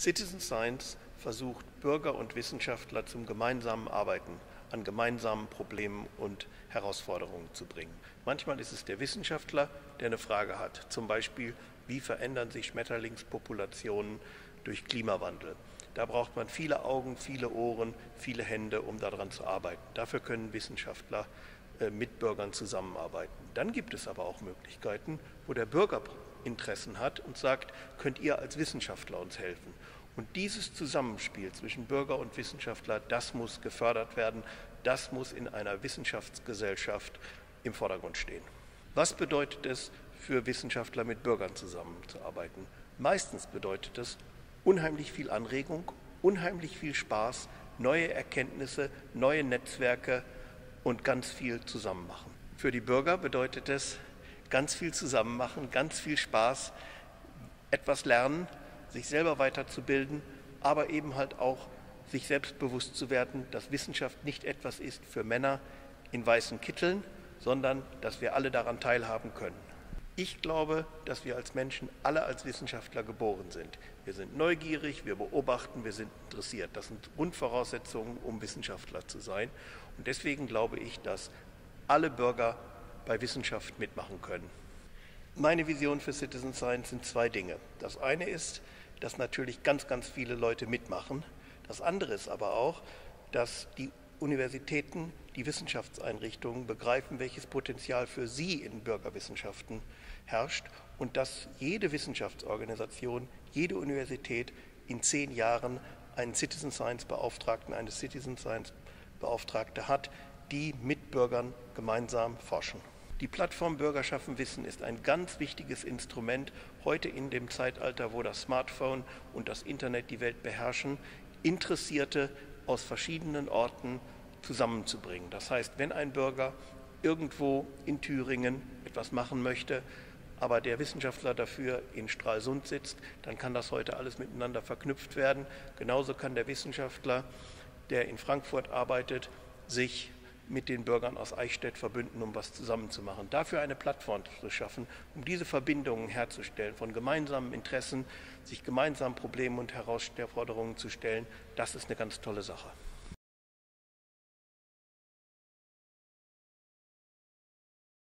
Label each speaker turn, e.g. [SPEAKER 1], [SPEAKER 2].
[SPEAKER 1] Citizen Science versucht, Bürger und Wissenschaftler zum gemeinsamen Arbeiten an gemeinsamen Problemen und Herausforderungen zu bringen. Manchmal ist es der Wissenschaftler, der eine Frage hat, zum Beispiel, wie verändern sich Schmetterlingspopulationen durch Klimawandel. Da braucht man viele Augen, viele Ohren, viele Hände, um daran zu arbeiten. Dafür können Wissenschaftler äh, mit Bürgern zusammenarbeiten. Dann gibt es aber auch Möglichkeiten, wo der Bürger Interessen hat und sagt, könnt ihr als Wissenschaftler uns helfen. Und dieses Zusammenspiel zwischen Bürger und Wissenschaftler, das muss gefördert werden, das muss in einer Wissenschaftsgesellschaft im Vordergrund stehen. Was bedeutet es für Wissenschaftler mit Bürgern zusammenzuarbeiten? Meistens bedeutet es unheimlich viel Anregung, unheimlich viel Spaß, neue Erkenntnisse, neue Netzwerke und ganz viel zusammen machen. Für die Bürger bedeutet es ganz viel zusammen machen, ganz viel Spaß, etwas lernen, sich selber weiterzubilden, aber eben halt auch sich selbst bewusst zu werden, dass Wissenschaft nicht etwas ist für Männer in weißen Kitteln, sondern dass wir alle daran teilhaben können. Ich glaube, dass wir als Menschen alle als Wissenschaftler geboren sind. Wir sind neugierig, wir beobachten, wir sind interessiert. Das sind Grundvoraussetzungen, um Wissenschaftler zu sein. Und deswegen glaube ich, dass alle Bürger bei Wissenschaft mitmachen können. Meine Vision für Citizen Science sind zwei Dinge. Das eine ist, dass natürlich ganz, ganz viele Leute mitmachen. Das andere ist aber auch, dass die Universitäten, die Wissenschaftseinrichtungen begreifen, welches Potenzial für sie in Bürgerwissenschaften herrscht und dass jede Wissenschaftsorganisation, jede Universität in zehn Jahren einen Citizen Science Beauftragten, eine Citizen Science Beauftragte hat, die mit Bürgern gemeinsam forschen. Die Plattform Bürger schaffen Wissen ist ein ganz wichtiges Instrument heute in dem Zeitalter, wo das Smartphone und das Internet die Welt beherrschen, Interessierte aus verschiedenen Orten zusammenzubringen. Das heißt, wenn ein Bürger irgendwo in Thüringen etwas machen möchte, aber der Wissenschaftler dafür in Stralsund sitzt, dann kann das heute alles miteinander verknüpft werden. Genauso kann der Wissenschaftler, der in Frankfurt arbeitet, sich mit den Bürgern aus Eichstätt verbünden, um was zusammenzumachen. Dafür eine Plattform zu schaffen, um diese Verbindungen herzustellen, von gemeinsamen Interessen, sich gemeinsam Problemen und Herausforderungen zu stellen, das ist eine ganz tolle Sache.